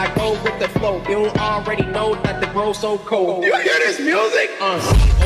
I go with the flow. You don't already know that the grow so cold. You hear this music? Uh,